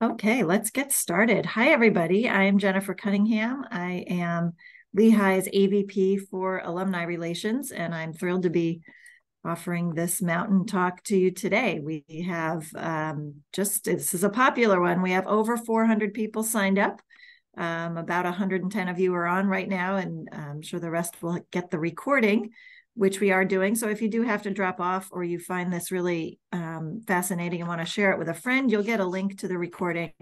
Okay, let's get started. Hi, everybody. I'm Jennifer Cunningham. I am Lehigh's AVP for Alumni Relations, and I'm thrilled to be offering this mountain talk to you today. We have um, just, this is a popular one. We have over 400 people signed up. Um, about 110 of you are on right now, and I'm sure the rest will get the recording which we are doing. So if you do have to drop off or you find this really um, fascinating and want to share it with a friend, you'll get a link to the recording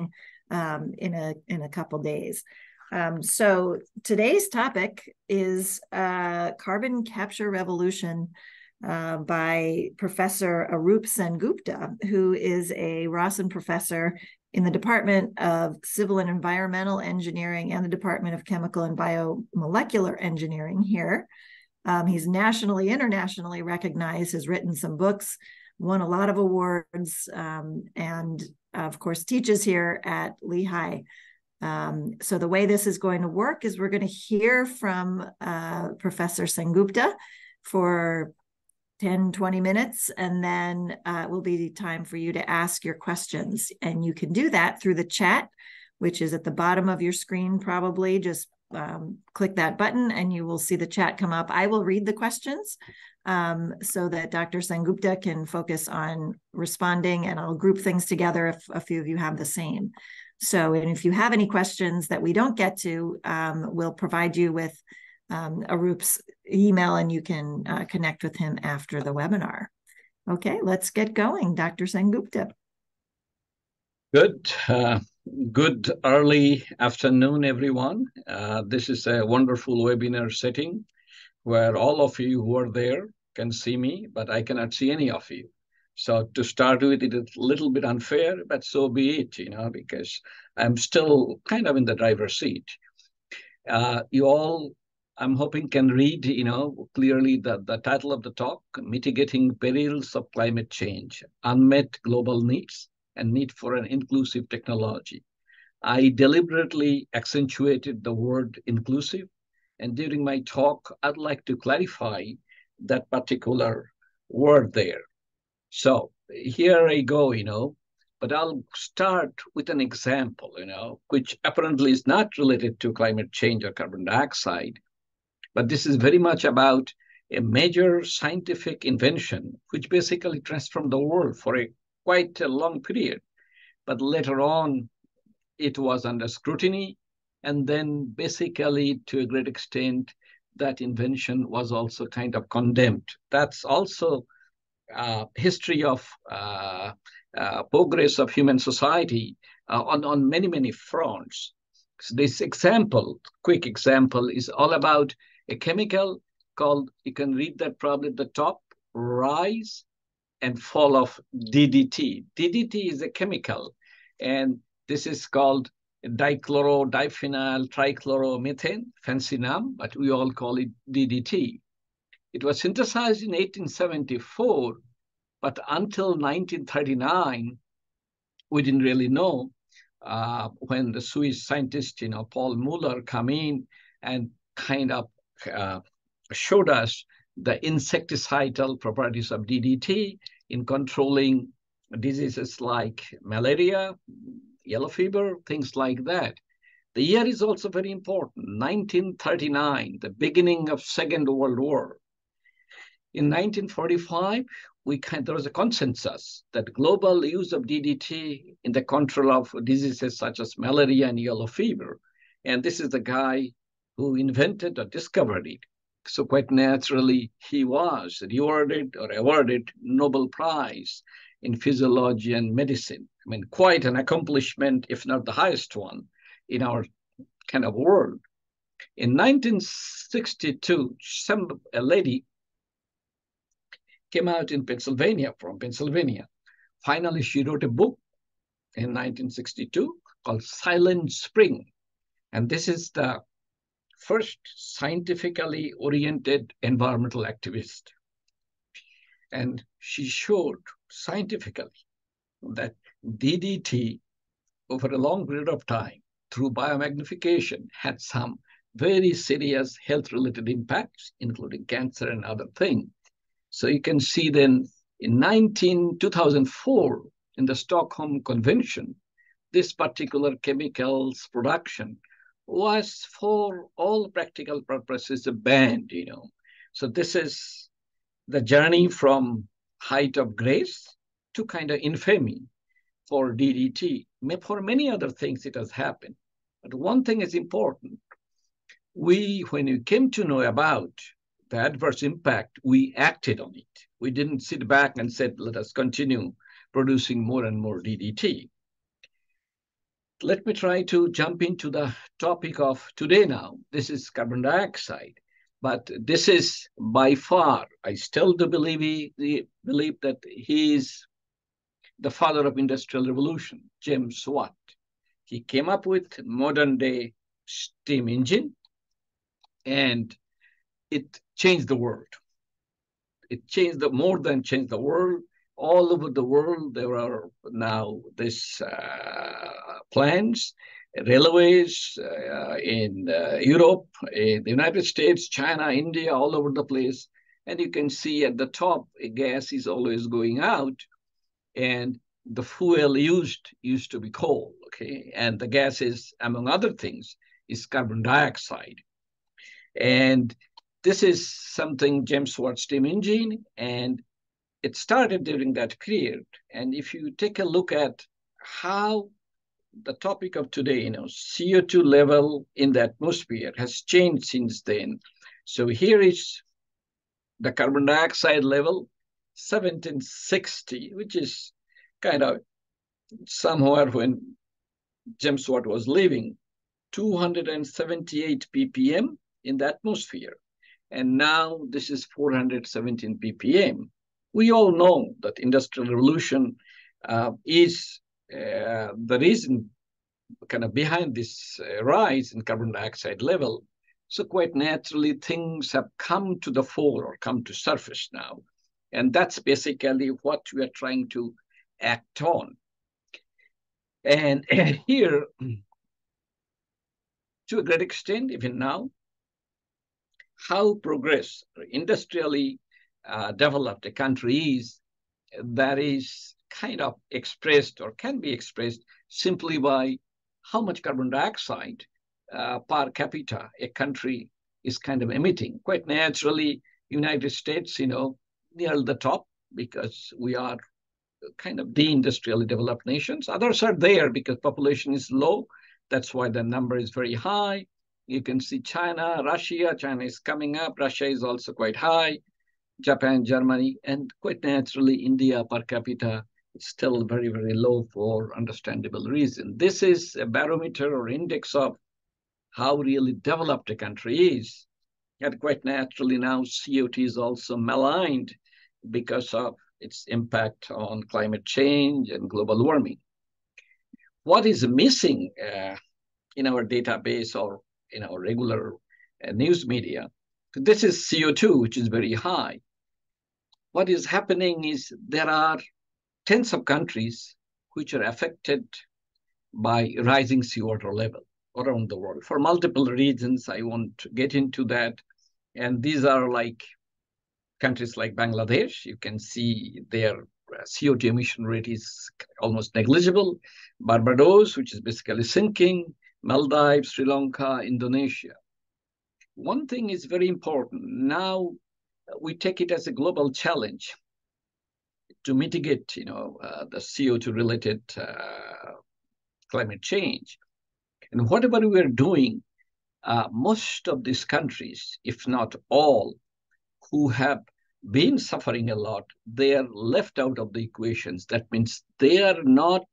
um, in a in a couple days. Um, so today's topic is uh, carbon capture revolution uh, by Professor Arup SenGupta, who is a Rossin professor in the Department of Civil and Environmental Engineering and the Department of Chemical and Biomolecular Engineering here. Um, he's nationally, internationally recognized, has written some books, won a lot of awards, um, and of course teaches here at Lehigh. Um, so the way this is going to work is we're going to hear from uh, Professor SenGupta for 10, 20 minutes, and then uh, it will be time for you to ask your questions. And you can do that through the chat, which is at the bottom of your screen, probably. Just um, click that button and you will see the chat come up. I will read the questions um, so that Dr. SenGupta can focus on responding and I'll group things together if a few of you have the same. So, and if you have any questions that we don't get to, um, we'll provide you with um, Arup's email and you can uh, connect with him after the webinar. Okay, let's get going. Dr. SenGupta. Good. Uh, Good early afternoon, everyone. Uh, this is a wonderful webinar setting where all of you who are there can see me, but I cannot see any of you. So to start with, it is a little bit unfair, but so be it, you know, because I'm still kind of in the driver's seat. Uh, you all, I'm hoping, can read, you know, clearly the, the title of the talk, Mitigating Perils of Climate Change, Unmet Global Needs and need for an inclusive technology. I deliberately accentuated the word inclusive. And during my talk, I'd like to clarify that particular word there. So here I go, you know, but I'll start with an example, you know, which apparently is not related to climate change or carbon dioxide, but this is very much about a major scientific invention which basically transformed the world for a quite a long period. But later on, it was under scrutiny. And then basically, to a great extent, that invention was also kind of condemned. That's also uh, history of uh, uh, progress of human society uh, on, on many, many fronts. So this example, quick example, is all about a chemical called, you can read that probably at the top, rise and fall of DDT. DDT is a chemical, and this is called dichloro, diphenyl, trichloromethane, fancy name, but we all call it DDT. It was synthesized in 1874, but until 1939, we didn't really know uh, when the Swiss scientist, you know, Paul Muller, come in and kind of uh, showed us the insecticidal properties of DDT in controlling diseases like malaria, yellow fever, things like that. The year is also very important, 1939, the beginning of Second World War. In 1945, we kind, there was a consensus that global use of DDT in the control of diseases such as malaria and yellow fever. And this is the guy who invented or discovered it. So quite naturally, he was rewarded or awarded Nobel Prize in physiology and medicine. I mean, quite an accomplishment, if not the highest one, in our kind of world. In 1962, some a lady came out in Pennsylvania from Pennsylvania. Finally, she wrote a book in 1962 called Silent Spring. And this is the first scientifically oriented environmental activist. And she showed scientifically that DDT over a long period of time through biomagnification had some very serious health related impacts, including cancer and other things. So you can see then in 19, 2004, in the Stockholm Convention, this particular chemicals production was for all practical purposes a banned, you know. So this is the journey from height of grace to kind of infamy for DDT. For many other things, it has happened. But one thing is important. We, when we came to know about the adverse impact, we acted on it. We didn't sit back and said, let us continue producing more and more DDT. Let me try to jump into the topic of today now. This is carbon dioxide. But this is by far, I still do believe, he, believe that he is the father of industrial revolution, James Watt. He came up with modern day steam engine and it changed the world. It changed the more than changed the world. All over the world, there are now these uh, plans, railways uh, in uh, Europe, in the United States, China, India, all over the place. And you can see at the top, gas is always going out and the fuel used used to be coal, okay? And the gas is, among other things, is carbon dioxide. And this is something James Watt steam engine, and it started during that period. And if you take a look at how the topic of today, you know, CO2 level in the atmosphere has changed since then. So here is the carbon dioxide level 1760, which is kind of somewhere when James Watt was living, 278 ppm in the atmosphere. And now this is 417 ppm. We all know that industrial revolution uh, is uh, the reason kind of behind this uh, rise in carbon dioxide level. So quite naturally, things have come to the fore or come to surface now. And that's basically what we are trying to act on. And, and here, to a great extent, even now, how progress industrially uh, developed a country is, that is kind of expressed or can be expressed simply by how much carbon dioxide uh, per capita a country is kind of emitting. Quite naturally, United States, you know, near the top because we are kind of deindustrially developed nations. Others are there because population is low. That's why the number is very high. You can see China, Russia. China is coming up. Russia is also quite high. Japan, Germany, and quite naturally, India per capita is still very, very low for understandable reason. This is a barometer or index of how really developed a country is. And quite naturally now, CO2 is also maligned because of its impact on climate change and global warming. What is missing uh, in our database or in our regular uh, news media? This is CO2, which is very high. What is happening is there are tens of countries which are affected by rising seawater level around the world for multiple reasons. I won't get into that. And these are like countries like Bangladesh, you can see their uh, CO2 emission rate is almost negligible. Barbados, which is basically sinking, Maldives, Sri Lanka, Indonesia. One thing is very important. Now we take it as a global challenge to mitigate, you know, uh, the CO2-related uh, climate change. And whatever we are doing, uh, most of these countries, if not all, who have been suffering a lot, they are left out of the equations. That means they are not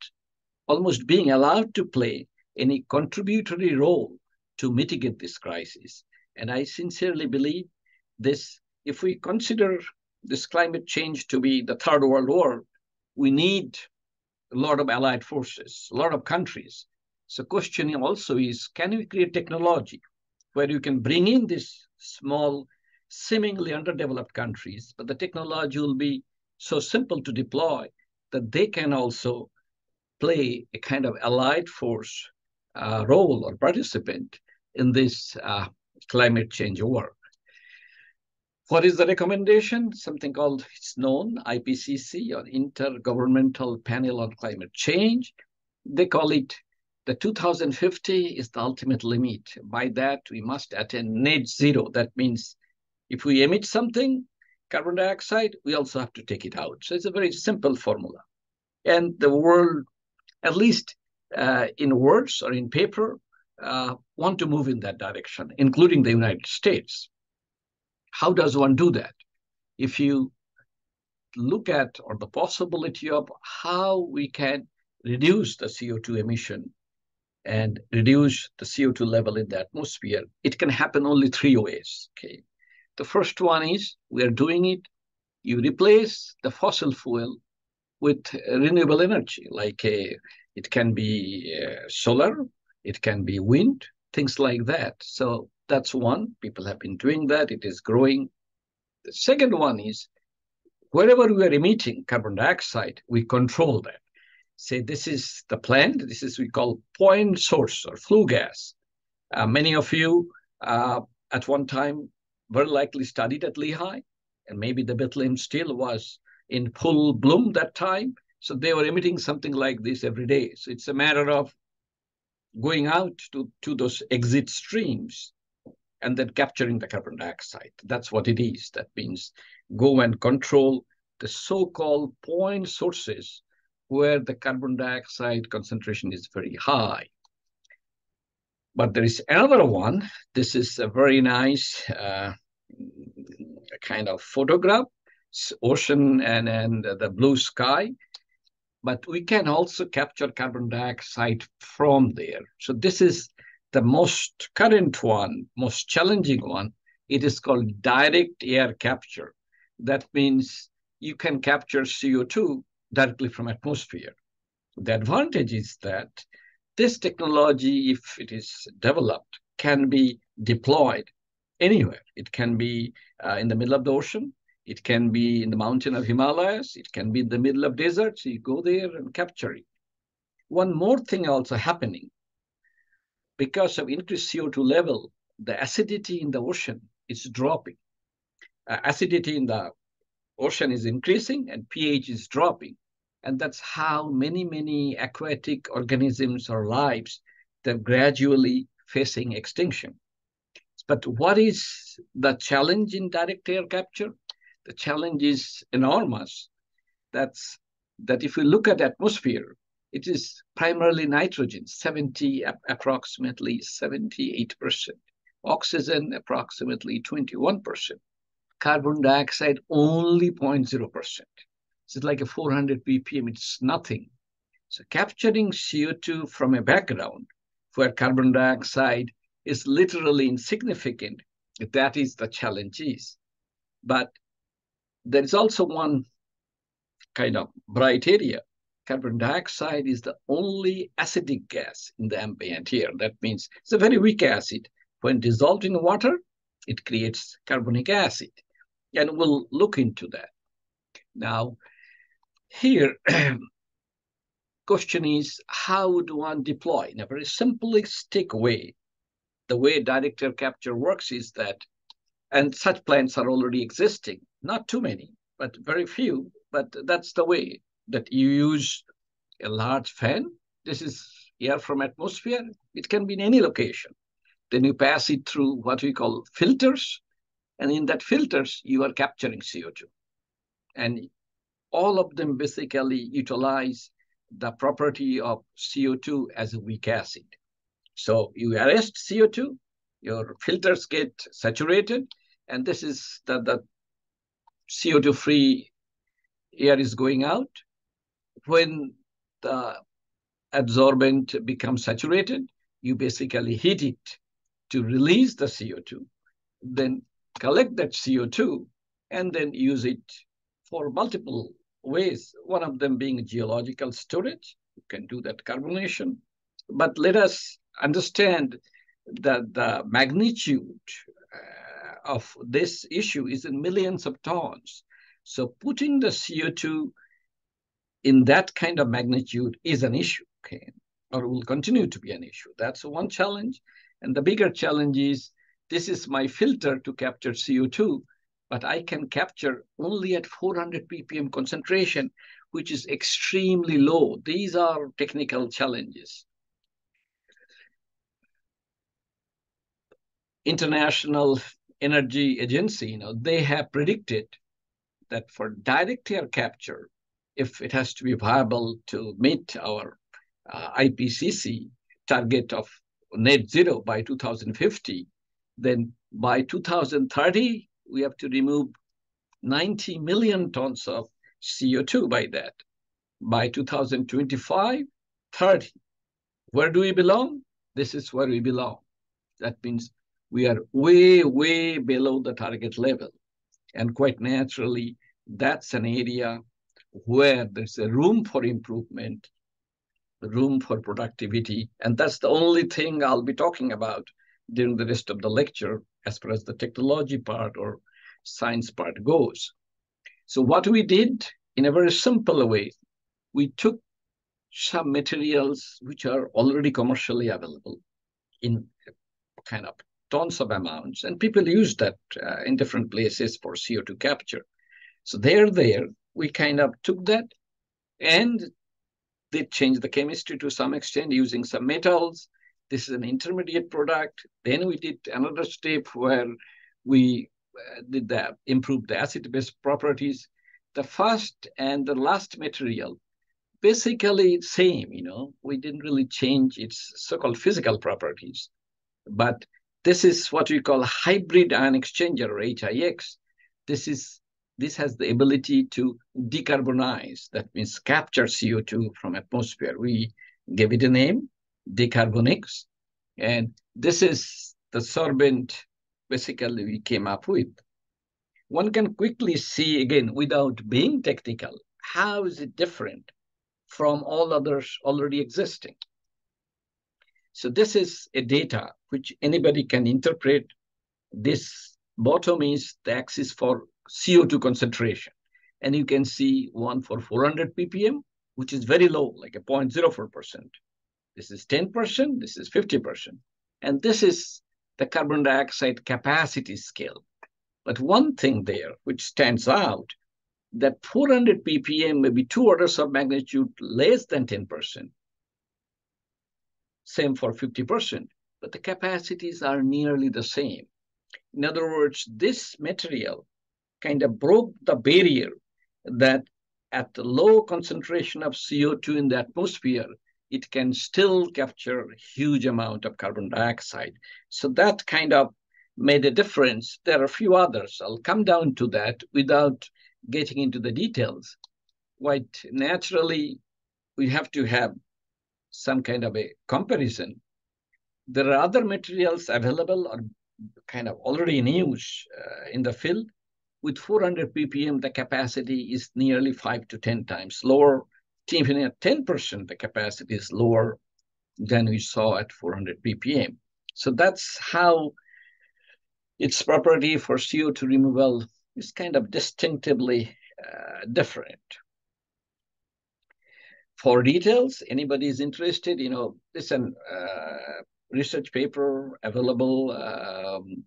almost being allowed to play any contributory role to mitigate this crisis. And I sincerely believe this, if we consider this climate change to be the third world war, we need a lot of allied forces, a lot of countries. So question also is, can we create technology where you can bring in these small seemingly underdeveloped countries, but the technology will be so simple to deploy that they can also play a kind of allied force uh, role or participant in this uh, climate change work. What is the recommendation? Something called, it's known, IPCC or Intergovernmental Panel on Climate Change. they call it the 2050 is the ultimate limit. By that, we must attain net zero. That means if we emit something, carbon dioxide, we also have to take it out. So it's a very simple formula. And the world, at least uh, in words or in paper, uh, want to move in that direction, including the United States. How does one do that? If you look at or the possibility of how we can reduce the CO2 emission and reduce the CO2 level in the atmosphere, it can happen only three ways. Okay. The first one is we are doing it, you replace the fossil fuel with renewable energy, like a, it can be uh, solar, it can be wind, things like that. So that's one. People have been doing that. It is growing. The second one is wherever we are emitting carbon dioxide, we control that say this is the plant, this is we call point source or flue gas. Uh, many of you uh, at one time very likely studied at Lehigh, and maybe the Bethlehem Steel was in full bloom that time. So they were emitting something like this every day. So it's a matter of going out to, to those exit streams and then capturing the carbon dioxide. That's what it is. That means go and control the so-called point sources where the carbon dioxide concentration is very high. But there is another one. This is a very nice uh, kind of photograph, it's ocean and, and the blue sky. But we can also capture carbon dioxide from there. So this is the most current one, most challenging one. It is called direct air capture. That means you can capture CO2 directly from atmosphere. The advantage is that this technology, if it is developed, can be deployed anywhere. It can be uh, in the middle of the ocean. It can be in the mountain of Himalayas. It can be in the middle of deserts. You go there and capture it. One more thing also happening. Because of increased CO2 level, the acidity in the ocean is dropping. Uh, acidity in the ocean is increasing and pH is dropping. And that's how many, many aquatic organisms or lives, they're gradually facing extinction. But what is the challenge in direct air capture? The challenge is enormous. That's that if we look at atmosphere, it is primarily nitrogen, 70, approximately 78%. Oxygen, approximately 21%. Carbon dioxide, only 0.0%. It's like a 400 ppm, it's nothing. So capturing CO2 from a background where carbon dioxide is literally insignificant, that is the challenge is. But there is also one kind of bright area. Carbon dioxide is the only acidic gas in the ambient air. That means it's a very weak acid. When dissolved in water, it creates carbonic acid. And we'll look into that. Now, here, question is, how would one deploy in a very simplistic way? The way direct air capture works is that, and such plants are already existing, not too many, but very few, but that's the way that you use a large fan. This is air from atmosphere. It can be in any location. Then you pass it through what we call filters. And in that filters, you are capturing CO2. And all of them basically utilize the property of CO2 as a weak acid. So you arrest CO2, your filters get saturated, and this is the, the CO2-free air is going out. When the adsorbent becomes saturated, you basically heat it to release the CO2, then collect that CO2, and then use it for multiple ways, one of them being geological storage. You can do that carbonation. But let us understand that the magnitude of this issue is in millions of tons. So putting the CO2 in that kind of magnitude is an issue, okay, or will continue to be an issue. That's one challenge. And the bigger challenge is this is my filter to capture CO2, but I can capture only at 400 ppm concentration, which is extremely low. These are technical challenges. International Energy Agency, you know, they have predicted that for direct air capture, if it has to be viable to meet our uh, IPCC target of net zero by 2050, then by 2030, we have to remove 90 million tons of CO2 by that. By 2025, 30. Where do we belong? This is where we belong. That means we are way, way below the target level. And quite naturally, that's an area where there's a room for improvement, room for productivity. And that's the only thing I'll be talking about during the rest of the lecture as far as the technology part or science part goes. So what we did in a very simple way, we took some materials which are already commercially available in kind of tons of amounts, and people use that uh, in different places for CO2 capture. So they're there. We kind of took that and they changed the chemistry to some extent using some metals. This is an intermediate product. Then we did another step where we uh, did that, improved the acid-base properties. The first and the last material, basically same, you know, we didn't really change its so-called physical properties. But this is what we call hybrid ion exchanger or HIX. This is this has the ability to decarbonize. That means capture CO2 from atmosphere. We gave it a name, DeCarbon-HIX. And this is the sorbent basically we came up with. One can quickly see again, without being technical, how is it different from all others already existing? So this is a data which anybody can interpret. This bottom is the axis for CO2 concentration. And you can see one for 400 ppm, which is very low, like a 0.04%. This is 10%, this is 50%. And this is the carbon dioxide capacity scale. But one thing there which stands out, that 400 ppm may be two orders of magnitude less than 10%. Same for 50%, but the capacities are nearly the same. In other words, this material kind of broke the barrier that at the low concentration of CO2 in the atmosphere, it can still capture huge amount of carbon dioxide. So that kind of made a difference. There are a few others. I'll come down to that without getting into the details. Quite naturally, we have to have some kind of a comparison. There are other materials available or kind of already in use uh, in the field. With 400 ppm, the capacity is nearly five to 10 times lower even at 10%, the capacity is lower than we saw at 400 ppm. So that's how its property for CO2 removal is kind of distinctively uh, different. For details, anybody is interested, you know, a uh, research paper available um,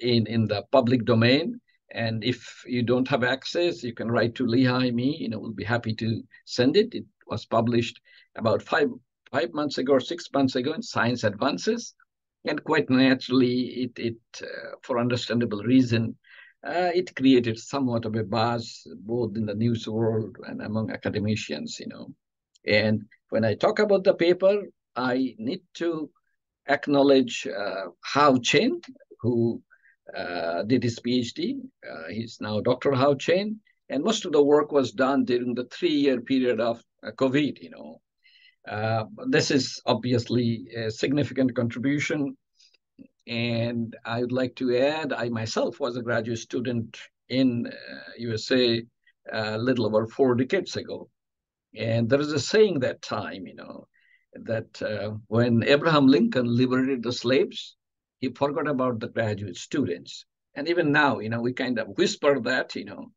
in, in the public domain. And if you don't have access, you can write to Lehigh, me, you know, we'll be happy to send it. It was published about five, five months ago or six months ago in Science Advances. And quite naturally, it, it uh, for understandable reason, uh, it created somewhat of a buzz both in the news world and among academicians, you know. And when I talk about the paper, I need to acknowledge uh, Hao Chen, who uh, did his PhD. Uh, he's now Dr. Hao Chen. And most of the work was done during the three-year period of uh, COVID, you know. Uh, this is obviously a significant contribution. And I would like to add, I myself was a graduate student in USA uh, a little over four decades ago. And there is a saying that time, you know, that uh, when Abraham Lincoln liberated the slaves, he forgot about the graduate students. And even now, you know, we kind of whisper that, you know,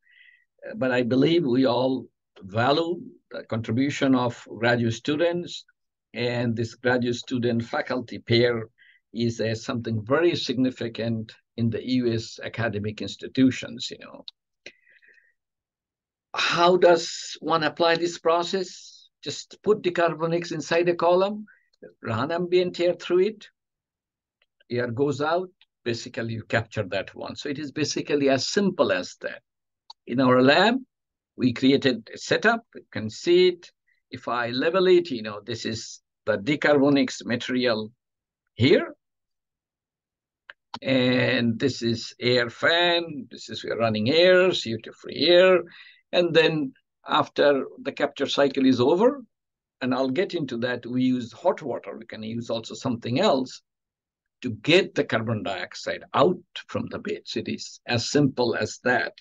but I believe we all value the contribution of graduate students, and this graduate student faculty pair is uh, something very significant in the U.S. academic institutions, you know. How does one apply this process? Just put the carbonics inside a column, run ambient air through it, air goes out, basically you capture that one. So it is basically as simple as that. In our lab, we created a setup, you can see it. If I level it, you know, this is the DeCarbon-HIX material here. And this is air fan, this is we're running air, CO2-free air. And then after the capture cycle is over, and I'll get into that, we use hot water. We can use also something else to get the carbon dioxide out from the beds. It is as simple as that.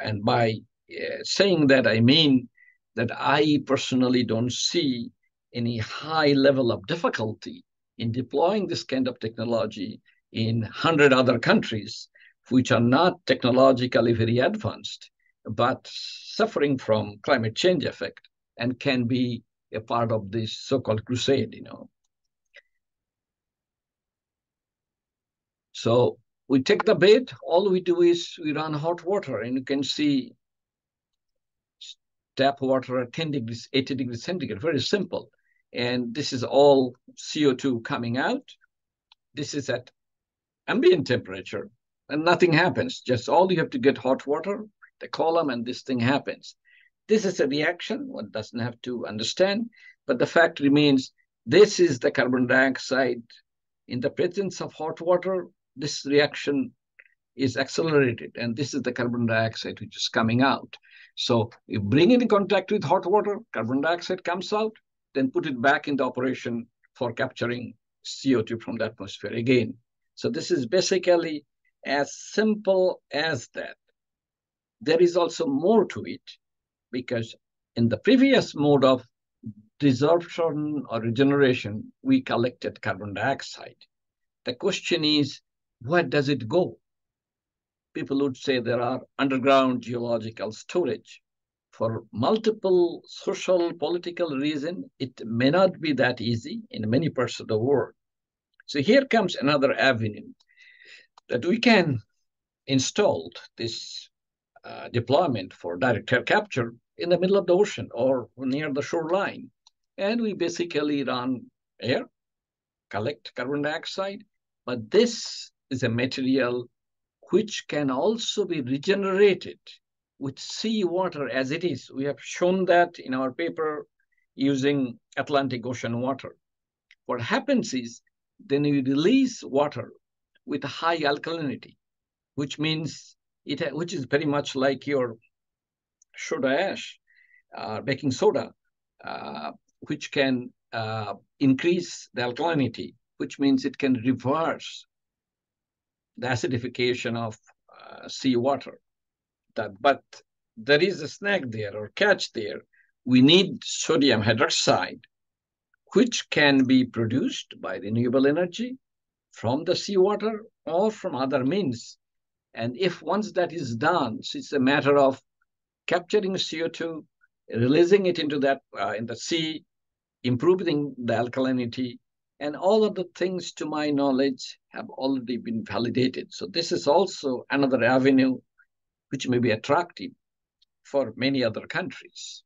And by uh, saying that, I mean that I personally don't see any high level of difficulty in deploying this kind of technology in 100 other countries which are not technologically very advanced, but suffering from climate change effect and can be a part of this so-called crusade, you know. So we take the bait, all we do is we run hot water and you can see tap water at 10 degrees, 80 degrees centigrade, very simple. And this is all CO2 coming out. This is at ambient temperature and nothing happens. Just all you have to get hot water, the column, and this thing happens. This is a reaction, one doesn't have to understand, but the fact remains this is the carbon dioxide in the presence of hot water this reaction is accelerated and this is the carbon dioxide which is coming out. So you bring it in contact with hot water, carbon dioxide comes out, then put it back into operation for capturing CO2 from the atmosphere again. So this is basically as simple as that. There is also more to it because in the previous mode of desorption or regeneration, we collected carbon dioxide. The question is, where does it go? People would say there are underground geological storage. For multiple social, political reason, it may not be that easy in many parts of the world. So here comes another avenue that we can install this uh, deployment for direct air capture in the middle of the ocean or near the shoreline. And we basically run air, collect carbon dioxide, but this is a material which can also be regenerated with seawater as it is. We have shown that in our paper using Atlantic Ocean water. What happens is then you release water with high alkalinity, which means it, which is very much like your soda ash, uh, baking soda, uh, which can uh, increase the alkalinity, which means it can reverse the acidification of uh, seawater. That, but there is a snag there or catch there. We need sodium hydroxide, which can be produced by renewable energy from the seawater or from other means. And if once that is done, so it's a matter of capturing CO2, releasing it into that uh, in the sea, improving the alkalinity, and all of the things, to my knowledge, have already been validated. So this is also another avenue which may be attractive for many other countries.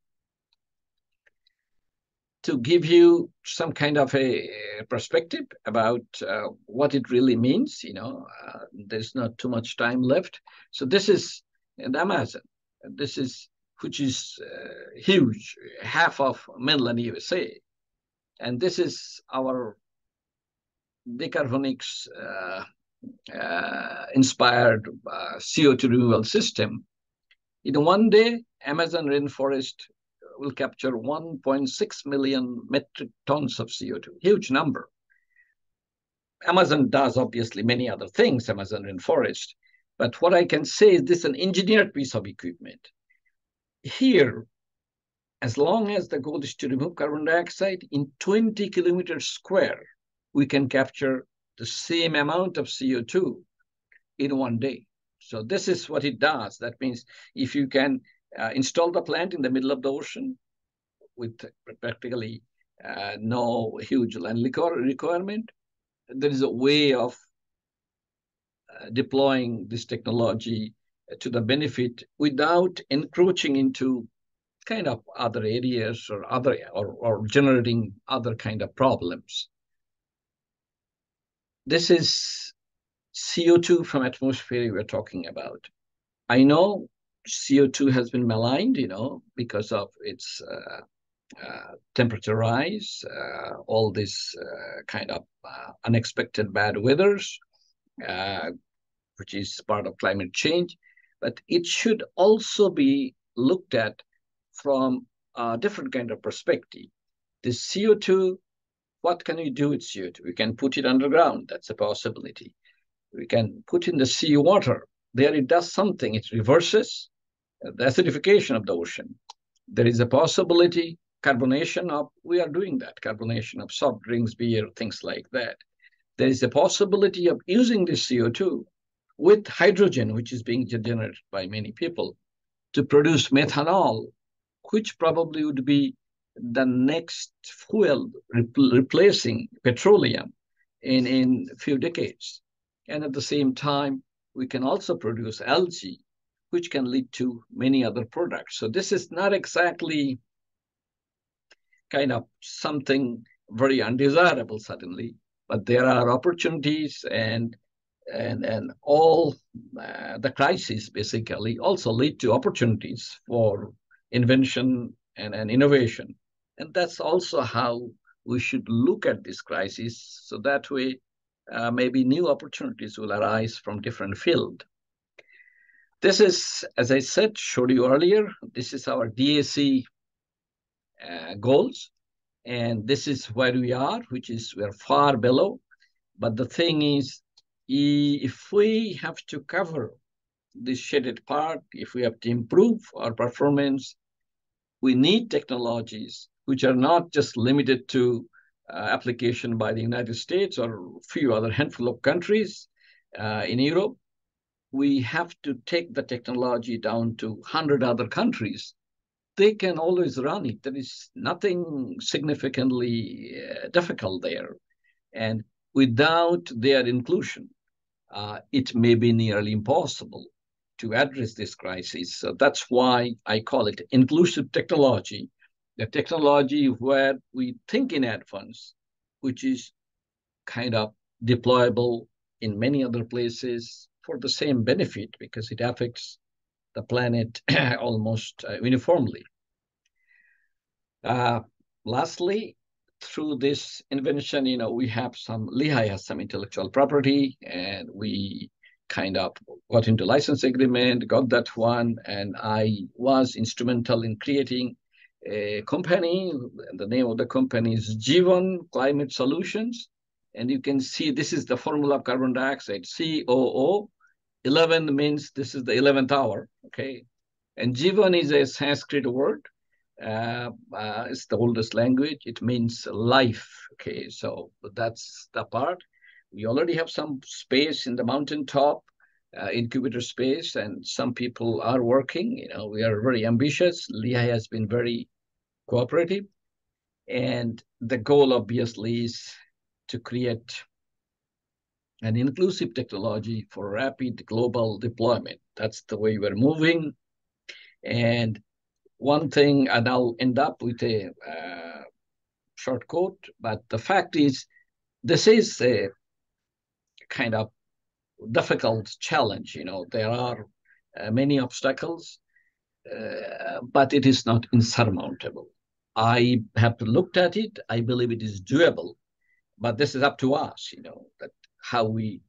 To give you some kind of a perspective about uh, what it really means, you know, uh, there's not too much time left. So this is Amazon. This is which is uh, huge, half of mainland USA. And this is our DeCarbon-HIX uh, uh, inspired uh, CO2 removal system. In one day, Amazon rainforest will capture 1.6 million metric tons of CO2, huge number. Amazon does obviously many other things, Amazon rainforest, but what I can say is this is an engineered piece of equipment. Here, as long as the goal is to remove carbon dioxide in 20 kilometers square, we can capture the same amount of CO2 in one day. So this is what it does. That means if you can uh, install the plant in the middle of the ocean with practically uh, no huge land requirement, there is a way of uh, deploying this technology to the benefit without encroaching into kind of other areas or other or, or generating other kind of problems. This is CO2 from atmosphere we're talking about. I know CO2 has been maligned, you know, because of its uh, uh, temperature rise, uh, all this uh, kind of uh, unexpected bad weathers, uh, which is part of climate change. But it should also be looked at from a different kind of perspective. The CO2, what can we do with CO2? We can put it underground. That's a possibility. We can put in the seawater. There it does something. It reverses the acidification of the ocean. There is a possibility carbonation of, we are doing that, carbonation of soft drinks, beer, things like that. There is a possibility of using this CO2 with hydrogen, which is being generated by many people, to produce methanol which probably would be the next fuel replacing petroleum in in a few decades. And at the same time, we can also produce algae, which can lead to many other products. So this is not exactly kind of something very undesirable suddenly, but there are opportunities and and and all uh, the crises basically also lead to opportunities for invention and, and innovation. And that's also how we should look at this crisis. So that way, uh, maybe new opportunities will arise from different field. This is, as I said, showed you earlier, this is our DAC uh, goals. And this is where we are, which is we're far below. But the thing is, if we have to cover this shaded part, if we have to improve our performance, we need technologies which are not just limited to uh, application by the United States or a few other handful of countries uh, in Europe. We have to take the technology down to 100 other countries. They can always run it. There is nothing significantly uh, difficult there. And without their inclusion, uh, it may be nearly impossible to address this crisis. So that's why I call it inclusive technology, the technology where we think in advance, which is kind of deployable in many other places for the same benefit because it affects the planet almost uh, uniformly. Uh, lastly, through this invention, you know, we have some, Lehigh has some intellectual property and we kind of got into license agreement, got that one, and I was instrumental in creating a company. The name of the company is Jivan Climate Solutions. And you can see this is the formula of carbon dioxide, COO. 11 means this is the 11th hour, okay? And Jivan is a Sanskrit word. Uh, uh, it's the oldest language. It means life, okay? So that's the part. We already have some space in the mountaintop, uh, incubator space, and some people are working. You know, we are very ambitious. Lehigh has been very cooperative. And the goal, obviously, is to create an inclusive technology for rapid global deployment. That's the way we're moving. And one thing, and I'll end up with a uh, short quote, but the fact is, this is a kind of difficult challenge. You know, there are uh, many obstacles, uh, but it is not insurmountable. I have looked at it. I believe it is doable, but this is up to us. You know, that how we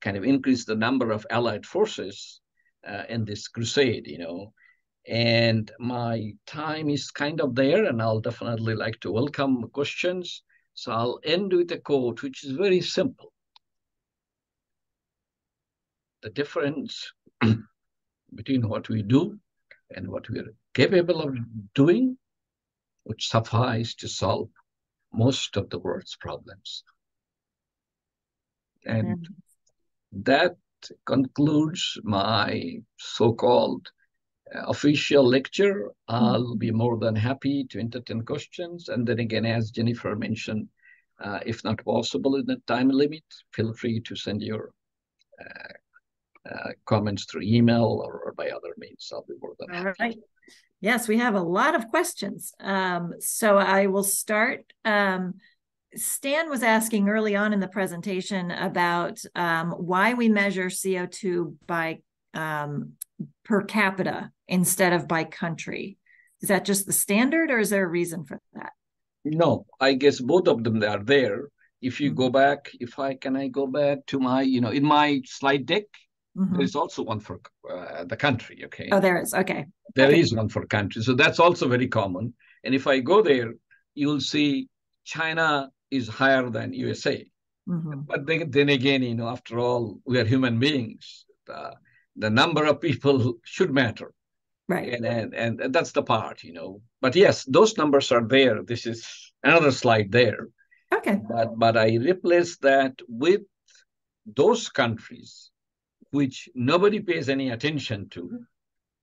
kind of increase the number of allied forces uh, in this crusade. You know, and my time is kind of there, and I'll definitely like to welcome questions. So I'll end with a quote, which is very simple the difference between what we do and what we are capable of doing would suffice to solve most of the world's problems. And that concludes my so-called uh, official lecture. I'll be more than happy to entertain questions. And then again, as Jennifer mentioned, uh, if not possible in the time limit, feel free to send your uh, uh, comments through email or, or, by other means. I'll be more than All happy. right. Yes, we have a lot of questions. Um, so I will start. Um, Stan was asking early on in the presentation about um, why we measure CO2 by um, per capita instead of by country. Is that just the standard or is there a reason for that? No, I guess both of them are there. If you mm-hmm. go back, if I can I go back to my, you know, in my slide deck, mm-hmm. there's also one for uh, the country. Okay. Oh, there is. Okay. There okay. is one for country. So that's also very common. And if I go there, you'll see China is higher than USA. Mm-hmm. But then, then again, you know, after all, we are human beings. The, the number of people should matter. Right. And, and and that's the part, you know. But yes, those numbers are there. This is another slide there. Okay. But but I replace that with those countries which nobody pays any attention to.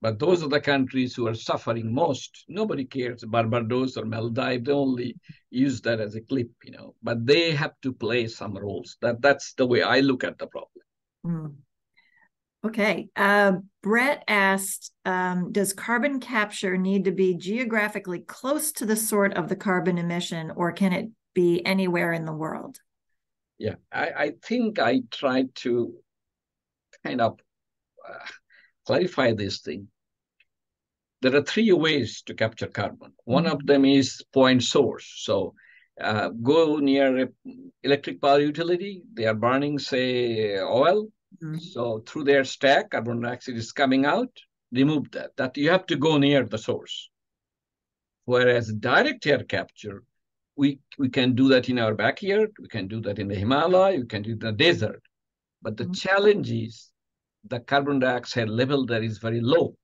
But those are the countries who are suffering most. Nobody cares. Barbados or Maldives, they only use that as a clip, you know. But they have to play some roles. That that's the way I look at the problem. Mm. Okay. Uh, Brett asked um, Does carbon capture need to be geographically close to the sort of the carbon emission, or can it be anywhere in the world? Yeah, I, I think I tried to kind of uh, clarify this thing. There are three ways to capture carbon. One of them is point source. So uh, go near electric power utility, they are burning, say, oil Mm-hmm. So through their stack, carbon dioxide is coming out. Remove that. That you have to go near the source. Whereas direct air capture, we we can do that in our backyard. We can do that in the Himalaya. We can do it in the desert. But the mm-hmm. challenge is the carbon dioxide level there is very low.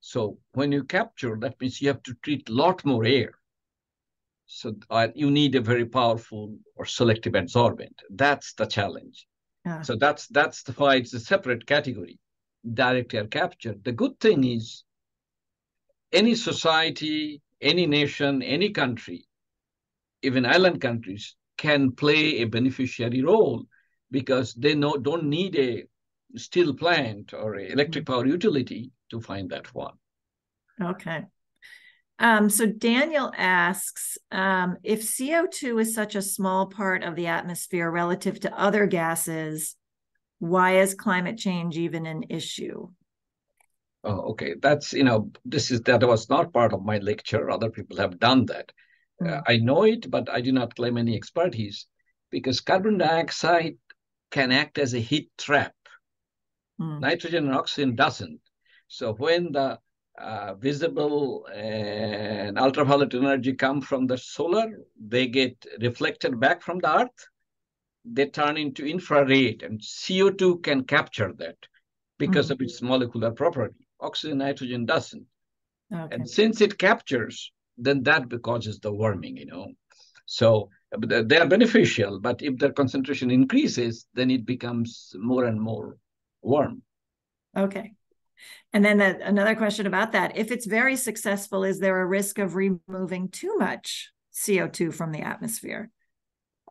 So when you capture, that means you have to treat a lot more air. So uh, you need a very powerful or selective adsorbent. That's the challenge. Yeah. So that's that's the, why it's a separate category, direct air capture. The good thing is any society, any nation, any country, even island countries, can play a beneficiary role because they know, don't need a steel plant or electric mm-hmm. power utility to find that one. Okay. Um, so Daniel asks um, if CO2 is such a small part of the atmosphere relative to other gases, why is climate change even an issue? Oh, okay. That's, you know, this is that was not part of my lecture. Other people have done that. Mm. Uh, I know it, but I do not claim any expertise because carbon dioxide can act as a heat trap. Mm. Nitrogen and oxygen doesn't. So when the uh, visible and ultraviolet energy come from the solar, they get reflected back from the earth, they turn into infrared, and CO2 can capture that because mm-hmm. of its molecular property. Oxygen, nitrogen doesn't. Okay. And since it captures, then that causes the warming, you know. So they are beneficial, but if their concentration increases, then it becomes more and more warm. Okay. And then the, another question about that if it's very successful, is there a risk of removing too much CO2 from the atmosphere?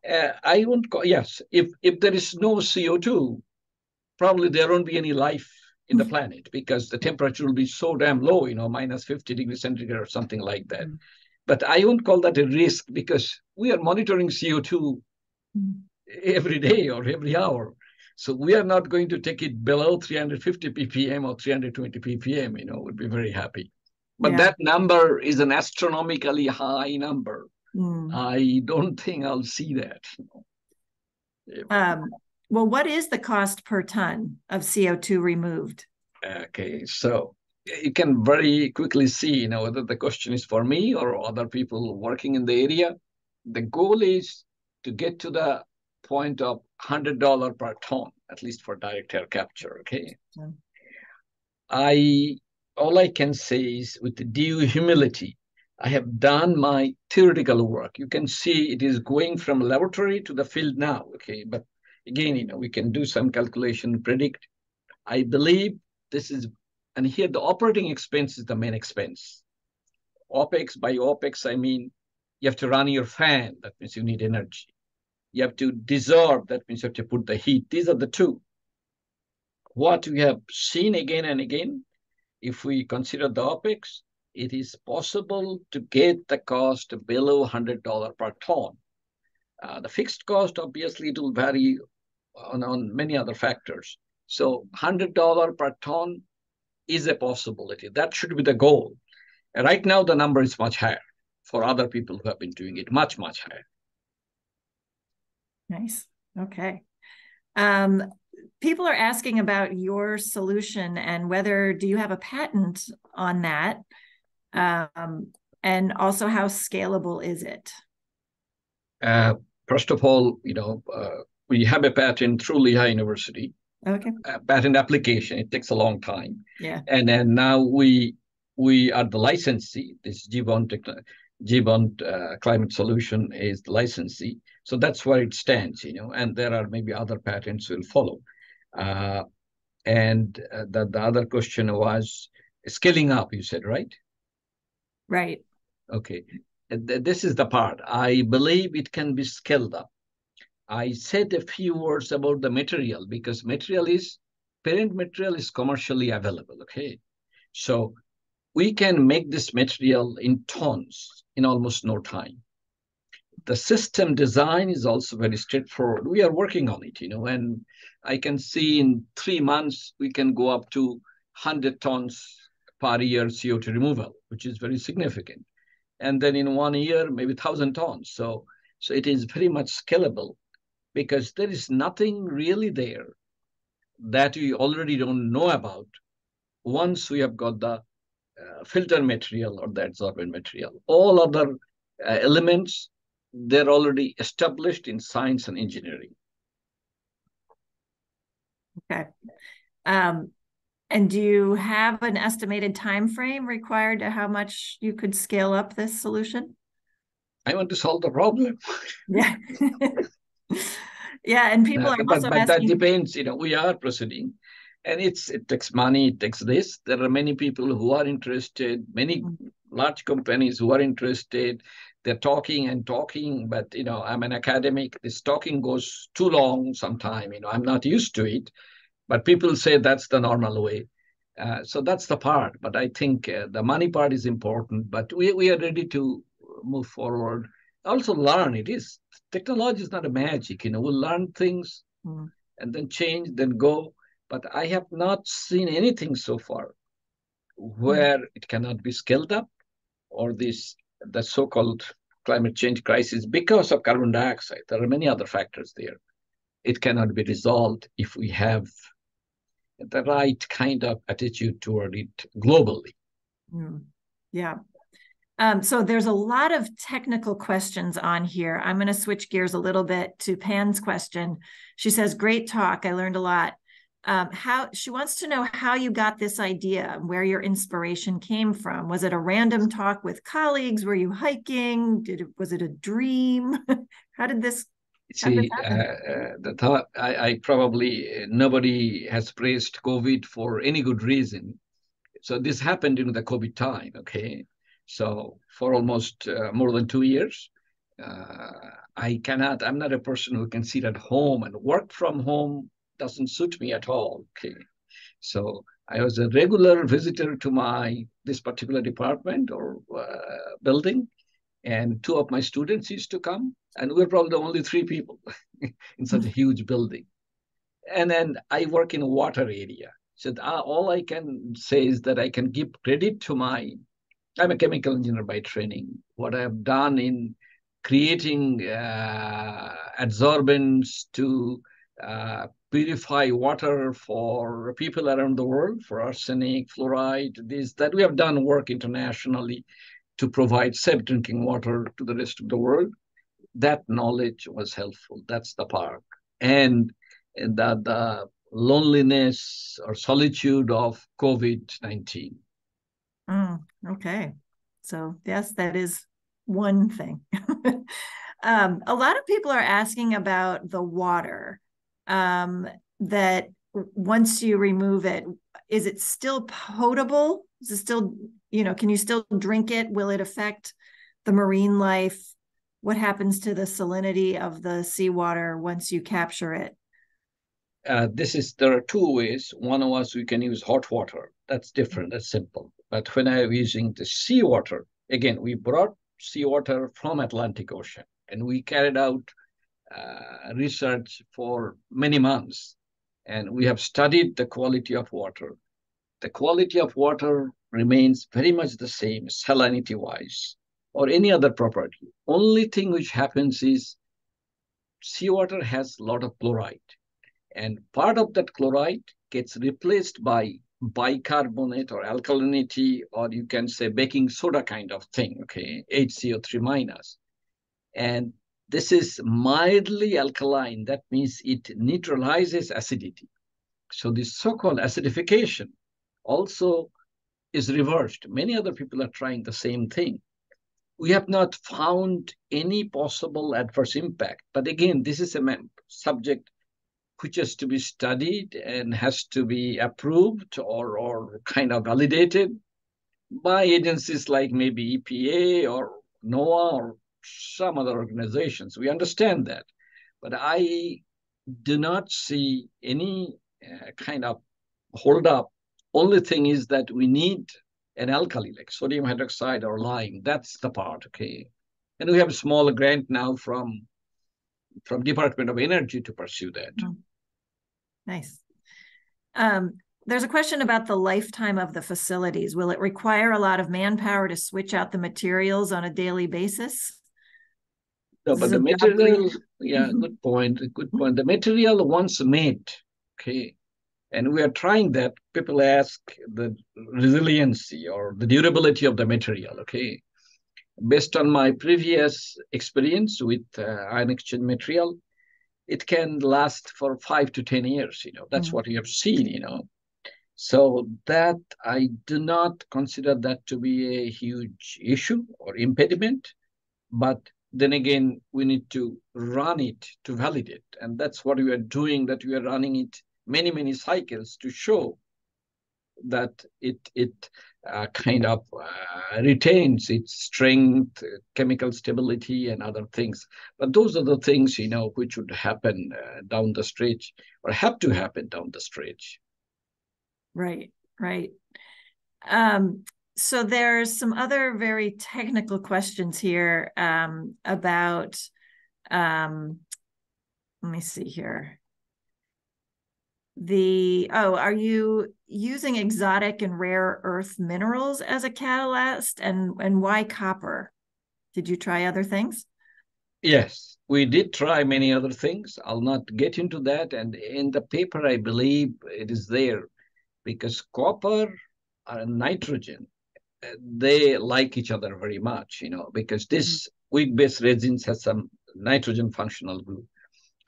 Uh, I won't call, yes. If, if there is no CO2, probably there won't be any life in the planet because the temperature will be so damn low, you know, minus 50 degrees centigrade or something like that. Mm. But I won't call that a risk because we are monitoring CO2 mm. every day or every hour. So we are not going to take it below 350 ppm or 320 ppm, you know, we'd be very happy. But yeah. that number is an astronomically high number. Mm. I don't think I'll see that. You know. um, well, what is the cost per ton of CO2 removed? Okay, so you can very quickly see, you know, whether the question is for me or other people working in the area. The goal is to get to the point of $100 per ton, at least for direct air capture, okay? Yeah. I, all I can say is with due humility, I have done my theoretical work. You can see it is going from laboratory to the field now, okay? But again, you know, we can do some calculation, predict. I believe this is, and here the operating expense is the main expense. OPEX, by OPEX, I mean you have to run your fan. That means you need energy. You have to desorb, that means you have to put the heat. These are the two. what we have seen again and again, if we consider the OPEX, it is possible to get the cost below $100 per ton. Uh, the fixed cost, obviously, it will vary on, on many other factors. So $100 per ton is a possibility. That should be the goal. Right now, the number is much higher for other people who have been doing it, much, much higher. Nice. Okay. Um, people are asking about your solution and whether do you have a patent on that? Um, and also how scalable is it? Uh, first of all you know uh, we have a patent through lehigh university okay. patent application. It takes a long time. Yeah. And then now we we are the licensee. This gbon gbon uh, climate solution is the licensee so that's where it stands you know and there are maybe other patents will follow uh, and uh, the, the other question was scaling up, you said, right? Right. Okay. This is the part. I believe it can be scaled up. I said a few words about the material because material is, parent material is commercially available, okay? So we can make this material in tons in almost no time the system design is also very straightforward. We are working on it, you know, and I can see in three months we can go up to 100 tons per year CO2 removal, which is very significant. And then in one year, maybe 1,000 tons. So, so it is very much scalable because there is nothing really there that we already don't know about once we have got the uh, filter material or the adsorbent material. All other uh, elements they're already established in science and engineering. Okay. Um, and do you have an estimated time frame required to how much you could scale up this solution? I want to solve the problem. Yeah. yeah, and people uh, are but, also but asking... that depends. You know, we are proceeding, and it's it takes money. It takes this. There are many people who are interested. Many mm-hmm. large companies who are interested they're talking and talking, but you know, I'm an academic. This talking goes too long sometime. You know, I'm not used to it, but people say that's the normal way. Uh, so that's the part. But I think uh, the money part is important. But we we are ready to move forward. Also learn. It is technology is not a magic. You know, we'll learn things mm. and then change, then go. But I have not seen anything so far where mm. it cannot be scaled up or this the so-called climate change crisis because of carbon dioxide. There are many other factors there. It cannot be resolved if we have the right kind of attitude toward it globally. Mm, yeah. Um, so there's a lot of technical questions on here. I'm going to switch gears a little bit to Pan's question. She says, "Great talk. I learned a lot um, how she wants to know how you got this idea, where your inspiration came from. Was it a random talk with colleagues? Were you hiking? Did it was it a dream? how did this? See, uh, uh, the thought I, I probably nobody has praised COVID for any good reason. So this happened in the COVID time. Okay, so for almost uh, more than two years, uh, I cannot. I'm not a person who can sit at home and work from home doesn't suit me at all. Okay. So I was a regular visitor to my this particular department or uh, building, and two of my students used to come, and we are probably the only three people in such a huge building. And then I work in a water area. So uh, all I can say is that I can give credit to my. I'm a chemical engineer by training. What I've done in creating uh, adsorbents to uh, purify water for people around the world, for arsenic, fluoride, this, that we have done work internationally to provide safe drinking water to the rest of the world. That knowledge was helpful. That's the part. And, and the, the loneliness or solitude of COVID 19. Mm, okay. So, yes, that is one thing. um, a lot of people are asking about the water um, that once you remove it, is it still potable? Is it still, you know, can you still drink it? Will it affect the marine life? What happens to the salinity of the seawater once you capture it? uh, this is there are two ways. One was we can use hot water. That's different. That's simple. But when I'm using the seawater, again, we brought seawater from Atlantic Ocean and we carried out uh, research for many months. And we have studied the quality of water. The quality of water remains very much the same, salinity wise, or any other property. Only thing which happens is seawater has a lot of chloride and part of that chloride gets replaced by bicarbonate or alkalinity, or you can say baking soda kind of thing, okay, HCO3 minus. And this is mildly alkaline. That means it neutralizes acidity. So this so-called acidification also is reversed. Many other people are trying the same thing. We have not found any possible adverse impact. But again, this is a subject which has to be studied and has to be approved or, or kind of validated by agencies like maybe EPA or NOAA or some other organizations. We understand that. But I do not see any uh, kind of hold up. Only thing is that we need an alkali like sodium hydroxide or lime. That's the part, okay? And we have a small grant now from from Department of Energy to pursue that. Mm. Nice. Um, there's a question about the lifetime of the facilities. Will it require a lot of manpower to switch out the materials on a daily basis? No, but the material, yeah, mm-hmm. good point. Good point. The material once made, okay, and we are trying that. People ask the resiliency or the durability of the material, okay. Based on my previous experience with uh, ion exchange material, it can last for five to 10 years, you know, that's mm-hmm. what we have seen, you know. So that I do not consider that to be a huge issue or impediment, but then again, we need to run it to validate. And that's what we are doing, that we are running it many, many cycles to show that it it uh, kind of uh, retains its strength, chemical stability, and other things. But those are the things you know which would happen uh, down the stretch or have to happen down the stretch. Right, right. Um, so there's some other very technical questions here um, about. Um, let me see here. The oh are you using exotic and rare earth minerals as a catalyst? And and why copper? Did you try other things? Yes we did try many other things. I'll not get into that. And in the paper i believe it is there because copper and nitrogen they like each other very much you know because this mm-hmm. weak base resins has some nitrogen functional group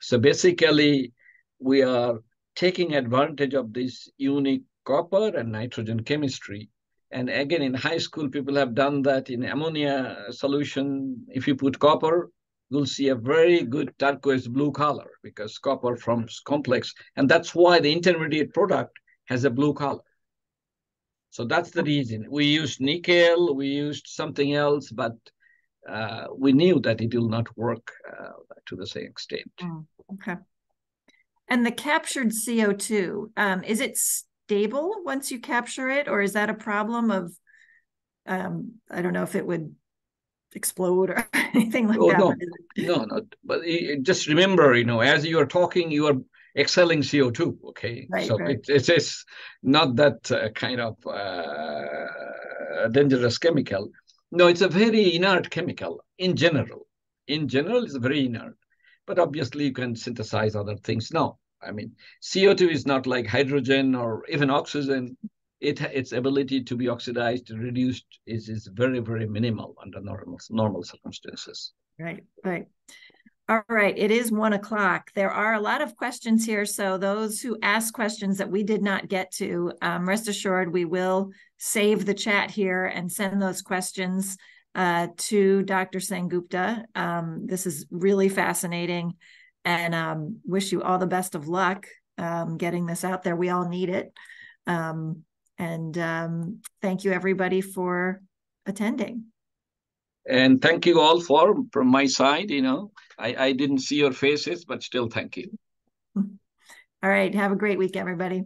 so basically we are taking advantage of this unique copper and nitrogen chemistry. And again, in high school, people have done that in ammonia solution. If you put copper, you'll see a very good turquoise blue color because copper forms complex. And that's why the intermediate product has a blue color. So that's the reason. We used nickel, we used something else, but uh, we knew that it will not work uh, to the same extent. Mm, okay. And the captured CO2, um, is it stable once you capture it, or is that a problem of, um, I don't know if it would explode or anything like oh, that? No, no, no. But just remember, you know, as you are talking, you are exhaling CO2. Okay, right, so right. It, it is not that uh, kind of uh, dangerous chemical. No, it's a very inert chemical in general. In general, it's very inert but obviously you can synthesize other things. No, I mean, CO2 is not like hydrogen or even oxygen. It, its ability to be oxidized, reduced is, is very, very minimal under normal, normal circumstances. Right, right. All right, it is one o'clock. There are a lot of questions here. So, those who ask questions that we did not get to, um, rest assured we will save the chat here and send those questions uh, to Dr. SenGupta. Um, this is really fascinating and um, wish you all the best of luck um, getting this out there. We all need it. Um, and um, thank you, everybody, for attending. And thank you all for from my side. You know, I, I didn't see your faces, but still thank you. All right. Have a great week, everybody.